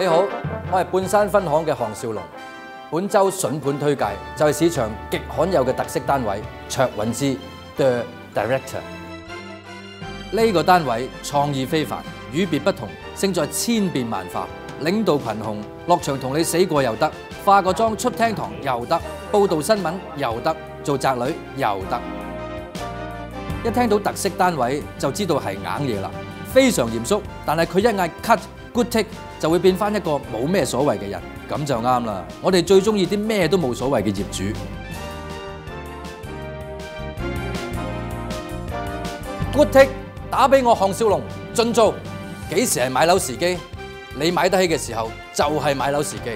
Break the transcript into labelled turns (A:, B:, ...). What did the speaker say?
A: 你好，我係半山分行嘅項少龍。本周筍盤推介就係市場極罕有嘅特色單位卓韻芝 The Director。呢個單位創意非凡，與別不同，勝在千變萬化。領導群雄，落場同你死過又得，化個妝出廳堂又得，報導新聞又得，做宅女又得。一聽到特色單位就知道係硬嘢啦，非常嚴肅，但係佢一嗌 cut good take 就會變翻一個冇咩所謂嘅人，咁就啱啦。我哋最中意啲咩都冇所謂嘅業主。good take 打俾我項少龍，盡租。幾時係買樓時機？你買得起嘅時候就係買樓時機。